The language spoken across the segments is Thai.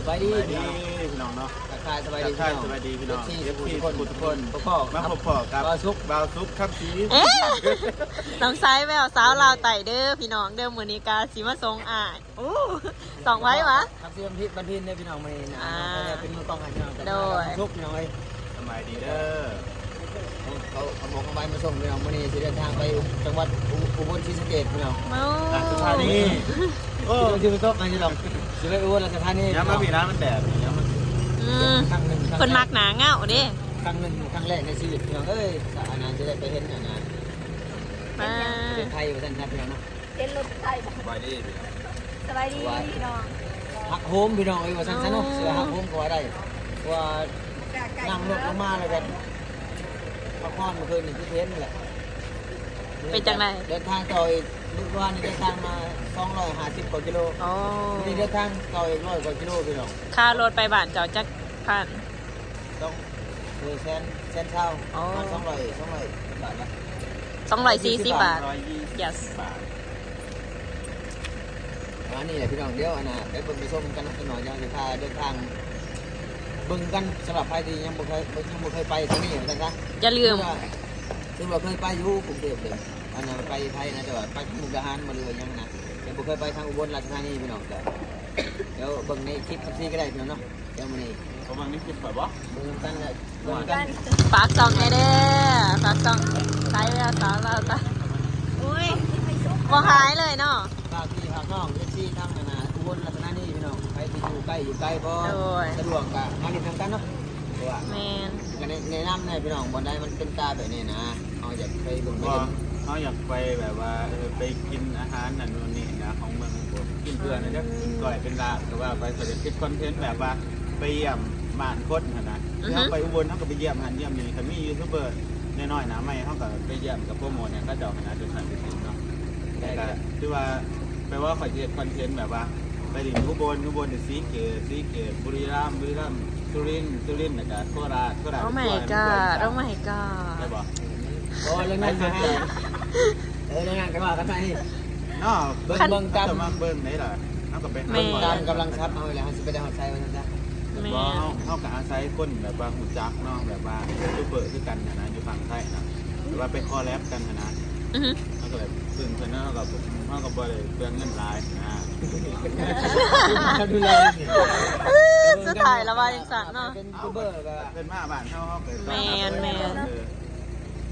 สบายดีสบายดีพี่น้องเนาะทักทายสบายดีทักทายสบายดีพี่น้องที่เอฟซีทุกคนทุทุกกคคนนทุกพ่อมาพบพอกับบ่าวซุกบาวซุปครับสีเอ๊ะน้องไซส์แววสาวลาวไต่เด้อพี่น้องเด้อมือนี้กาสีมาทรงอ่ายโอ้สองไว้วะครับที่บันทิบันทินเนี่ยพี่น้องมานี่นะอ่าน้องก็เป็นมือกล้องให้พี่น้องแต่โดยทุกพี่น้องเอ้ยสบายดีเด้อเขาเขาบอกเขาไปมาส่งพี่น้องมานี่จะเดินทางไปจังหวัดอุอุบลศรีสะเกษพี่น้องเมาอะสุดท้ายนี้ โอ้ที่ที่ไปตกมาที่น้องจะไปอุบลราชธานีย้ำมาพี่ร้านมันแดดย้ำมาอืมครั้งหนึ่งคนมักหนาเงาเด้ครั้งหนึ่งครั้งแรกในชีวิตพี่น้องเอ้ยอันนั้นจะได้ไปเห็นอันนั้นมาเป็นไทยอยู่ท่านครับพี่น้องเนาะเต้นรถไทยสบายดีสบายดีพี่น้องหักโฮมพี่น้องเอ้ยว่าซั่นซะเนาะเสือหักโฮมก็ว่าได้ว่านั่งรถลงมาเลยกันพักผ่อนเมื่อคืนนี่ที่เทนแหละ เป็นจังไรเดินทางต่ออีกลูกว่านี่เดินทางมา250กว่ากิโลโอ้นี่เดินทางต่ออีกร้อยกว่ากิโลพี่น้องค่ารถไปบ้านเจ้าจักพันต้องเออแสนแสนเท่าอ๋อประมาณ200 200บาทละสองร้อยสี่สิบบาทร้อยยี่สิบ yes บาทอันนี้แหละพี่น้องเดี๋ยวอันน่ะไปเบิ่งไปชมกันนะพี่น้องยังจะพาเดินทางเบิ่งกันสำหรับใครที่ยังบ่เคยยังบ่เคยไปที่นี่เหมือนกันนะอย่าลืม ซึ่งเราเคยไปอยู่กรุงเทพเลยอันนั้นไปไทยนะแต่ว่าไปมุกดาหารมาเลยยังนะยังบ่เคยไปทางอุบลราชธานีพี่น้องแต่เดี๋ยวเบิ่งในคลิปสักทีก็ได้พี่น้องเนาะเดี๋ยวมื้อนี้ประมาณนี้คิดแบบว่าเบิ่งกันเลยเบิ่งกันฝากซองแน่เด้อฝากซองไซส์แววสาวลาวไต่โอ้ยบ่หายเลยเนาะฝากพี่ฝากน้องเอฟซีทางนั่นน่ะอุบลราชธานีพี่น้องใครที่อยู่ใกล้อยู่ไกลบ่สะดวกก็มาเล่นทำกันเนาะเพราะว่าแมนก็แนะแนะนำให้พี่น้องบ่ได้มันเป็นตาแบบนี้นะ เอาอยากไปเบิ่งไปก็เห็นเขาอยากไปแบบว่าเออไปกินอาหารนั่นนู่นนี่นะของเมืองอุบลกินเพื่อนนะจ๊ะก่อยเป็นลาบแต่ว่าไปเสด็จคิดคอนเทนต์แบบว่าไปเยี่ยมบ้านคดนะนะเขาไปอุบลเขาก็ไปเยี่ยมหันเยี่ยมนี่ถ้ามียูทูบเบอร์น้อยๆนะไม่เขาก็ไปเยี่ยมกับโปรโมทเนี่ยก็จะเอาคณะจุดสันติสิเนาะแต่ก็คือว่าแปลว่าขอยจะคอนเทนต์แบบว่าไปถึงอุบลอุบลเนี่ยสีเกตสีเกตบุรีรัมย์บุรีรัมย์สุรินทร์สุรินทร์นะจ๊ะโคราชโคราชโอ้ my god โอ้ my god ได้บ่ โอ้เรื่องนั้นมาให้เออเรื่องนั้นก็ว่ากันไปนี่เนาะเบิ่งคันเบิ่งตามจะมาเบิ้งไหนล่ะเอากับไปหาแม่หมอตามกำลังทรัพย์เอาไว้แล้วเขาจะไปได้หอดใจไว้นั่นจ้ะแมว่านเขาเขากับอาศัยคนแบบว่าหูจักเนาะแบบว่ายูทูบเบอร์คือกันนะนะอยู่ฝั่งไทยนะหรือว่าไปคอแลบกันนะนะอือหือเขาก็เลยซึ่งเพื่อนเขากับเขากับ่ได้เปลืองเงินหลายนะดูแลเออจะถ่ายแล้วว่ายังสั่นเนาะเป็นยูทูบเบอร์ก็เป็นมาบ้านเขาเขาไปแม่นแม่นเออส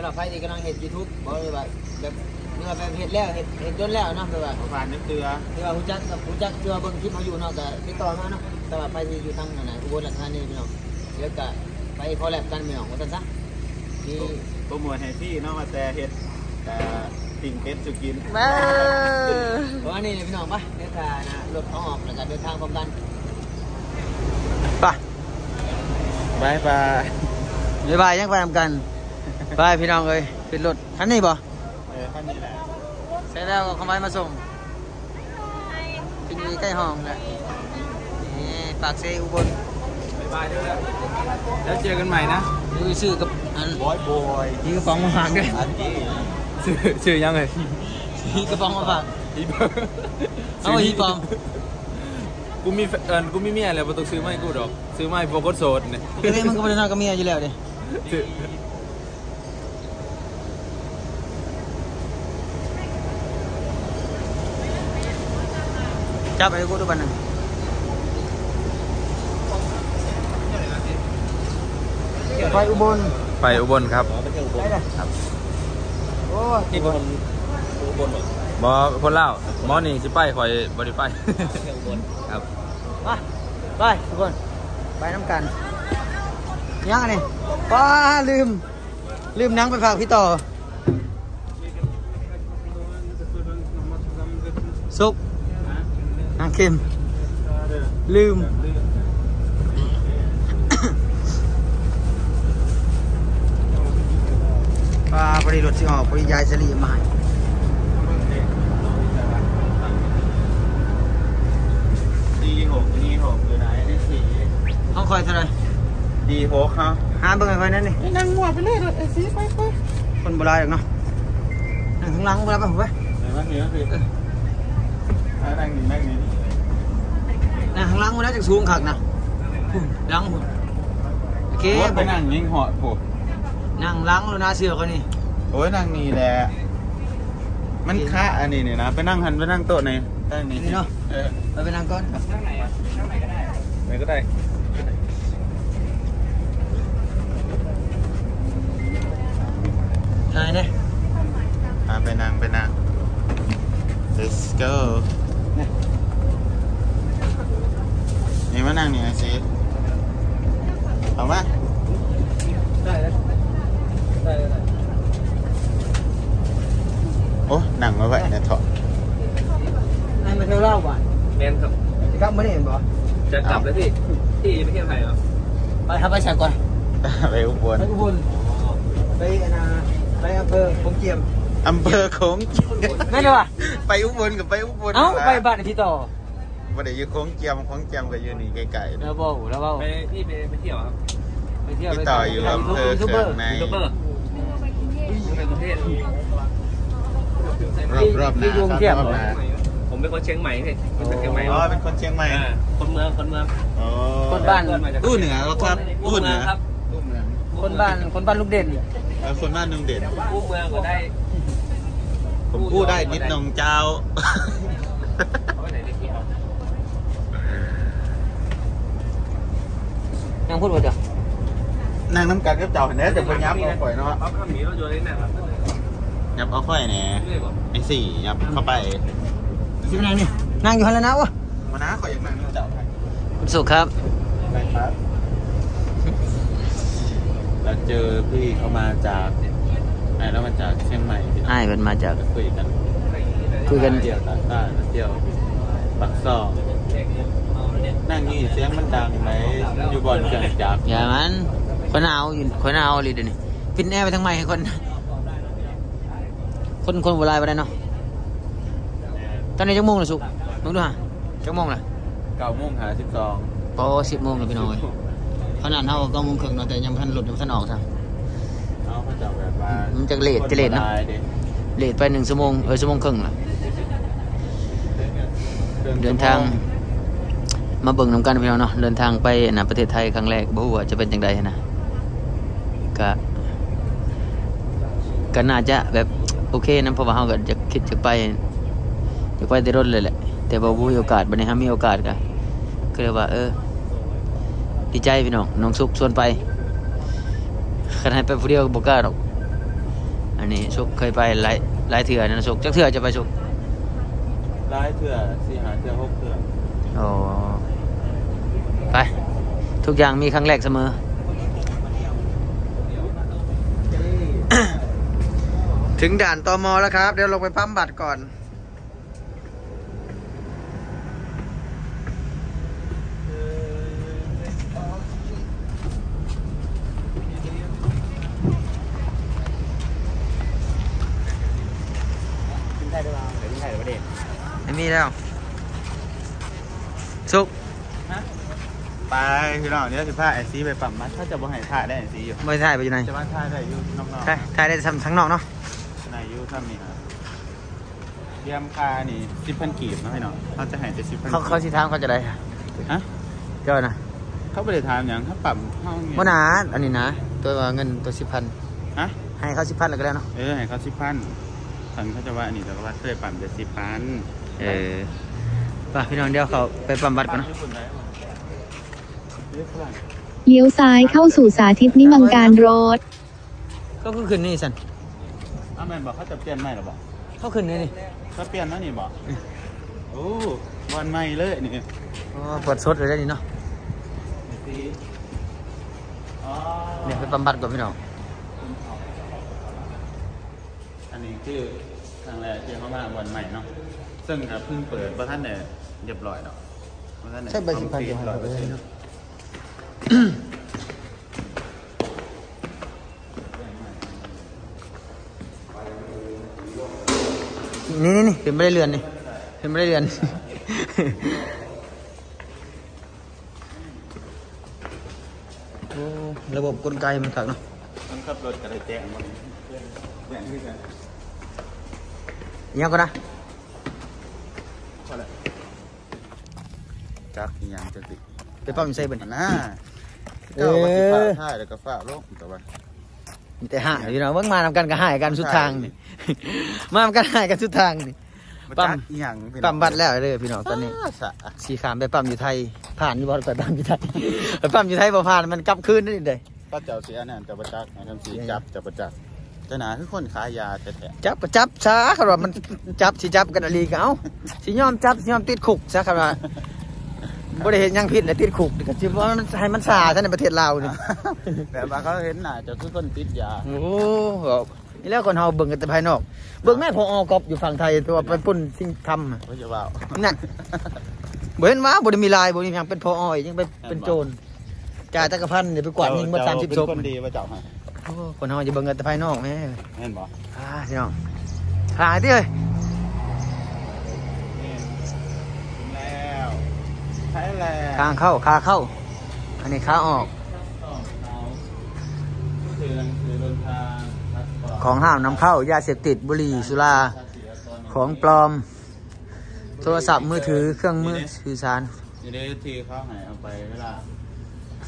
ำหรับใครที่กำลังเห็นยูทูบบอกเลยว่าแบบเมื่อแบบเห็นแล้วเห็นเห็นจนแล้วเนาะแบบว่าผ่านนึกเตือที่ว่าหูจักกับหูจักเชื่อเบิ่งคลิปเขาอยู่เนาะก็ติดต่อมาเนาะแต่ว่าใครที่อยู่ทางไหนอุบลราชธานีพี่น้องเดี๋ยวก็ไปคอลแลบกันพี่น้องว่าซั่นซะนี่โปรโมทให้พี่เนาะมาแต่เฮ็ดแต่ติ่งเป็ดสุกินเบ้อเพราะว่านี่เลยพี่น้องปะเดี๋ยวก็นะรถเขาออกแล้วก็เดินทางพร้อมกันไปบายบายบ๊ายบายยังไปทำกัน ไปพี่น้องเอ้ยขึ้นรถคันนี้บ่เออขั้นนี้แหละใช่แล้วก็เขาไว้มาส่งเป็นอยู่ใกล้ห้องแหละนี่ปากเซอุบลบายบายเด้อแล้วเจอกันใหม่นะดูซื้อกับอันบอยบอยนี่กระป๋องมาฝากด้วยอันนี้ชื่อชื่อยังไงนี่กระป๋องมาฝากฮีเบอร์เอาไว้ฮีปองกูมีแฟเอิญกูมีเมียแล้วบ่ต้องซื้อมาให้กูดอก ซื้อมาให้โฟกัสโสดเนี่ยปกติมึงก็ไม่ได้นอนกับเมียอยู่แล้วเด้ ซื้อจับไปกูดูบันนึงไปอุบลไปอุบลครับไปเลยครับโอ้ยนี่บนบอคนเล่าวหมอนี่สิไปคอยบริไปครับไปไปทุกคนไปน้ำกันยังอันนี้ป้าลืม ลืมหนังไปฝากพี่ต่อ สุกห นังเค็ม ลืม ปลาบริรถสิออกบริยายสลีมาให้ดีหกดีหกอยู่ไหนนี่สี่เขาคอยเท่าไหรดีหกครับหาเบิ่งให้คอยนั่นนี่นั่งหัวไปเลยเลยสีไปไปคนโบราณหรอกเนาะนั่งข้างหลังโบราณป่ะผมไปไหนบ้างเนี่ยคือ นั่งนี่นั่งนี่นั่งข้างหลังงมาแล้วจากสูงขักนะล้างหุ่นโอเคโอ้ยไปนั่งยิงเหอดผูนั่งล้างแล้วนะเสือเขานี่โอ้ยนั่งนี่แหละมันค่าอันนี้เนี่ยนะ ไปนั่งหันไปนั่งโต๊ะในตั้งนี่นี่เนาะเออไปไปนั่งก่อนไปก็ได้ ใช่เนี่ย อ่าไปนั่งไปนั่ง let's go นี่มานั่งนี่ไอ้สิเอามา ได้แล้วได้ได้ โอ้นั่งมาไว้เนี่ยเถอะ ให้มา เที่ยวเล่าก่อนแมนครับจะกลับมาได้เห็นบ่จะกลับแล้วพี่ที่ประเทศไทยเหรอไปครับไปแสกก่อนไปอุบลไปอุบลไปอนาไปอำเภอผมเกียมอำเภอโขงเจียมแม่นเลยว่ะไปอุบลกับไปอุบลเอ้านั่นไปล่ะบ้านพี่ต่อบ่ได้อยู่โขงเจียมโขงเจียมก็อยู่นี่ไกลๆแล้วบ่แล้วบ่ไปพี่ไปไปเที่ยวครับไปเที่ยวพี่ต่ออยู่อำเภอยูทูบเขืเบอองร์ในยูทูบเบอร์อยู่ในกรุงเทพรอบรอบหน้าครับรอบหน้า ผมเป็นคนเชียงใหม่พี่เป็นคนเชียงใหม่อ๋อเป็นคนเชียงใหม่อ่าคนเมืองคนเมืองอ๋อคนบ้านอู้เหนือครับอู้อู้เหเมืนืองอครับอู้เมืองคนบ้านคนบ้านลูกเด่นเออคนบ้านนึงเด่นอู้เมืองก็ได้ผมพูดได้นิดนงเจ้าเอาไปไหนได้พี่เอายังพูดว่าจ้ะนางน้ำกันกับเจ้าเห็นไหมแต่พยับเอาข่อยเนาะเอาข้ามหมีเราโยนเลยนะครับยับเอาข่อยแหน่เรื่อยบอกไอ้สี่ยับเข้าไป สิบนางนี่นั่งอยู่ฮันแล้วนะวะมานะข่อยยังนั่งน้ำเจ้าให้คุณสุขครับไปครับเราเจอพี่เขามาจากไหนแล้วมาจากเชียงใหม่พี่น้องอ้ายเป็นมาจากคุยกันคุยกันเที่ยวตาต้าเที่ยวปักซอกนั่งนี่เสียงมันดังไหมอยู่บอนเครื่องจักรอย่ามันคนเอาอยู่คนเอาเลยเดี๋ยวนี้ปิดแอร์ไปทั้งไม่ให้คน คนคนโบราณไปได้เนาะ ตอนนี้จักโมงละสุกมึงดูฮะจักโมงละเก้าโมงหาสิบสองพอสิบโมงแล้วพี่น้อยขนาดเท่าเก้าโมงครึ่งเนาะแต่ยังพันหลุดยังพันออกซะเอาเขาจะแบบว่ามัมันจะเลทจะเลทเนอะเลทไปหนึ่งชั่วโมงเออชั่วโมงครึ่งละเดินทางมาเบิ่งน้ำกันพี่น้องเนาะเดินทางไปนะประเทศไทยครั้งแรกบ่ฮู้ว่าจะเป็นจังไดนะก็ก็น่าจะแบบโอเคนะเพราะว่าเฮาก็จะคิดจะไป จะไปแต่รถเลยแหละ แต่บ่มีโอกาสบัดนี้ฮะมีโอกาสก็ก็เลยว่า เออ ดีใจพี่น้องน้องสุกชวนไปคันให้ไปผู้เดียวก็บ่กล้าดอกอันนี้สุกเคยไปหลายหลายเทื่อนะสุกจักเทื่อจะไปสุกร้ายเถื่อสี่หาเถื่อหกเถื่ออ๋อไป ทุกอย่างมีครั้งแรกเสมอ ถึงด่านตมแล้วครับ เดี๋ยวลงไปปั๊มบัตรก่อน ม่มีแล้วสุกไปพี่น้องเดี๋ยวสิพาไอซีไปปั๊มมัดถ้าจะบ่ให้ท่าได้ไอซีอยู่ไม่ถ่ายไปอยู่ไหนจะว่าท่าได้อยู่นอกๆถ่ายถ่ายได้ทั้งทั้งนอกเนาะในอยูท่านี่นะเยี่ยมค่านี่สิบพันกีบนะพี่น้องเขาจะให้แต่สิบพันเขาเขาสิทางเขาจะได้ฮะเจ้านะเขาไม่ได้ถามอย่างเขาปั๊มเขาเงี้ยว่านาอันนี้นะตัวเงินตัวสิบพันฮะให้เขาสิบพันแล้วก็แล้วเนาะเออให้เขาสิบพันทันเขาจะว่าอันนี้แต่ว่าเคยปั๊มแต่สิบพัน เออไป่ะพี่น้องเดี๋ยวเขาไปปั๊มบัตรก่อนเนาะเลี้ยวซ้ายเข้าสู่สาธิตนิมังการโรดก็คือคืนนี้สันอ้าวแม่นบอกเขาจะเปลี่ยนใหม่หรอบอกเขาคืนนี้นี่เขาเปลี่ยนแล้วนี่บอกโอ้วันใหม่เลยนี่อ๋อเปิดสดเลยได้นี่เนาะสีอ๋อเนี่ยไปปั๊มบัตรก่อนพี่น้องอันนี้คือ ครั้งแรกที่เขามาวันใหม่เนาะซึ่งก็เพิ่งเปิดเพราะท่านเนี่ยเรียบร้อยเนาะเพราะท่านเนี่ยใช่ใบสิบพันเดียวร้อยเปอร์เซ็นต์เนาะนี่นี่นี่เป็นไม่ได้เรือนนี่เป็นไม่ได้เรือนโอ้ระบบกลไกมันขักเนาะต้องขับรถกระไรแจ้งมาแจ้งที่กัน ยังก็นะพอแล้วจักอีหยังจักดิไปปั๊มอยู่ไสเบิ่นมันน่าเจ้าว่าสิฟ้าท่ายแล้วก็ฟ้าลงแต่ว่ามีแต่หายพี่น้องเบิ่งมานำกันก็หายกันสุดทางนี่มานำกันหายกันสุดทางนี่ปั๊ปั๊มมอีหยังพี่น้องปั๊มบัตรแล้วเด้อพี่น้องตอนนี้สะสีขามไปปั๊มอยู่ไทยผ่านอยู่บ่ไปปั๊มอยู่ไทยไปปั๊มอยู่ไทยบ่ผ่านมันกลับคืนนี่เด้อป้าเจ้าเสียนั่นจะประจักษ์ทำสีจับจะประจักษ์ แต่หนาคือคนขายยาแท้จับก็จับซะครับว่ามันจับสิจับกันอะไรก็เอาสิยอมจับสิยอมติดคุกซะครับว่าบ่ได้เห็นหยังผิดเลยติดคุกนี่ก็สิว่ามันให้มันซาซะในประเทศลาวนี่ๆแต่ว่าเขาเห็นหน้าเจะคือคนติดยาโอ้โหนี่แล้วคนเฮาเบิ่งกันแต่ภายนอก เบิ่งแม่พออกอบอยู่ฝั่งไทยตัวไปปุ้นสิ่งทำอะเขาจะว่านั่นบ่เห็นว่าบ่ได้มีลายบ่มีหยังเป็นพออีกยังไปเป็นโจรจ่ายจักรพันธ์นี่ไปกวาดยิงหมด30เจ้ศเป็นพคนดีว่าเจ้าฮะโอ้ คนเฮาจะเบิ่งกันแต่ภายนอกแม่เห็นบ่อ่าพี่น้องหายติเอ้ยถึงแล้วใช่แล้วทางเข้าขาเข้า อันนี้ขาออกคือหนังสือเดินทางพาสปอร์ตของห้ามนำเข้ายาเสพติดบุหรี่สุราของปลอม โทรศัพท์มือถือเครื่องมือสื่อสารนี่ได้ทีเขาใหายเอาไปเวลา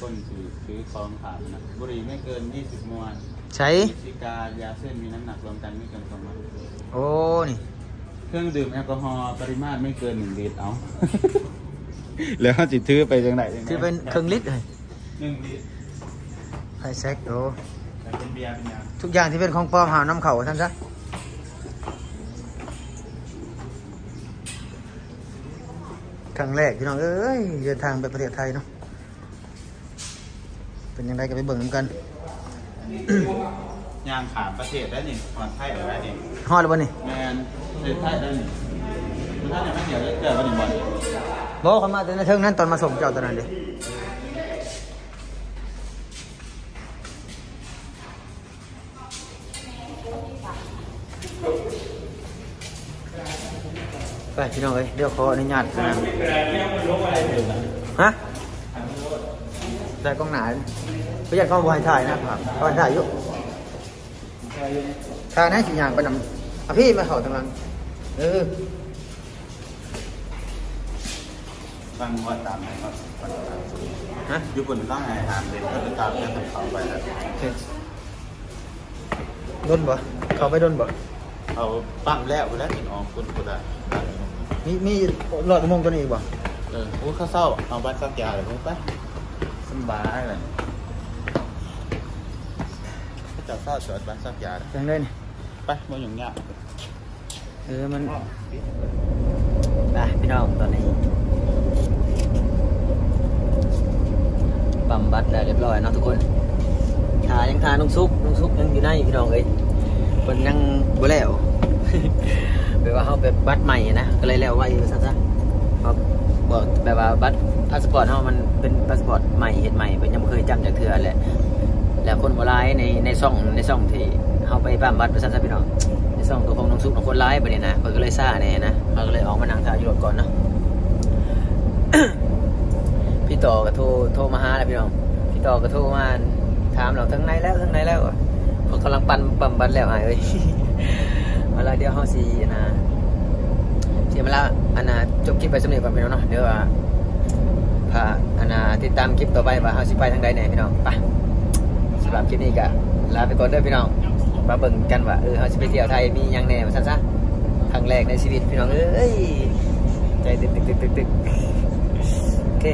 คนถือซื้อของผ่านนะบุหรี่ไม่เกิน 20 มวนใช้สิการยาเส้นมีน้ำหนักรวมกันไม่เกิน200โอ้นี่ เครื่องดื่มแอลกอฮอล์ปริมาตรไม่เกิน1ลิตรเอา แล้วเขาจิถือไปจังไหนจังไหที่เป็นเครื่องลิตรเลยหนึ่งลิตรไฮแซ็กโอ้แต่เป็นเบียร์เป็นยาทุกอย่างที่เป็นของปลอมหามนำเข้าท่านซะครั้งแรกพี่น้องเอ้ยเดินทางไปประเทศไทยเนาะ เป็นยังไงก็ไปเบิ่งนำกันยางขามประเทศได้นี่ผ่อนไทยได้นี่ฮอดแล้วบ่นี่แมนประเทศไทยได้นี่มันถ้าเนี่ยไม่เกี่ยวเกิดวันหนึ่งวันบอกเขามาแต่ในเทิงนั้นตอนมาส่งเจ้าตอนนั้นเดิไปพี่น้องเอ้ยเดี๋ยวขออนุญาตนะฮะ แต่กล้องหนาประหยัดเข้าบอยถ่ายนะครับบอยถ่ายอยู่ถ่ายให้สิอย่างไปนำอะพี่มาเขาตำลังเออฟังว่าตามไหนครับฮะญี่ปุ่นต้องไงหามเด็กก็จะตามกันเขาไปแล้วโดนบ่เขาไปโดนบ่เอาปั้มแล้วไปแล้วกินออกคุณคุณอะมีมีหลอดอุโมงค์ตัวนี้อีกบ่เออโอ้ข้าวเศร้าเอาบัตรสักยาเลยไป สบายเลยข้าเจ้าเศร้าสวดบัตรสักยาเลยจังได้นี่ไปมาอย่างเงี้ยเออมันไปพี่น้องตอนนี้บำบัดแล้วเรียบร้อยเนาะทุกคนทายังทานุ่งซุปนุ่งซุปยังอยู่ในพี่น้องเอ้ยเพิ่นยังบ่แล้วแปลว่าเฮาไปบัตรใหม่นะก็เลยแล้วไว้ซะซะเพราะ บอกแบบว่าบัตรพาสปอร์ตเฮามันเป็นพาสปอร์ตใหม่เฮ็ดใหม่เพิ่นยังบ่เคยจำจากเทื่อแหละแล้วคนบ่หลายในในช่องในช่องที่เฮาไปบำบัดประชาชนพี่น้องในช่องตัวของน้องซุปของคนร้ายไปเนี่ยนะเพิ่นก็เลยซ่าแน่นะเขาก็เลยออกมานั่งถ่ายอยู่รถก่อนเนาะพี่ต่อก็โทรโทรมาหาแล้วพี่น้องพี่ต่อก็โทรมาถามเราทั้งในแล้วทั้งในแล้วเขากำลังปั่นปั่มบันแล้วหายเอ้ยเวลาเดียวเขาสีนะ สียเวลาอันนะจบคลิปไปสำเร็จก่อนพี่น้องเนาะเดี๋ยวว่าพาอันนะติดตามคลิปต่อไปว่าเขาสิไปทางใดแน่พี่น้องไปสำหรับคลิปนี้ก็ลาไปก่อนเด้อพี่น้องมาเบิ่งกันว่าเออเขาสิไปเที่ยวไทยมีหยังแน่มาซั่นซะครั้งแรกในชีวิตพี่น้องเอ้ยใจตึกตึกตึกตึกโอเค